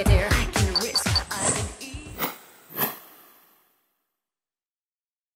it here.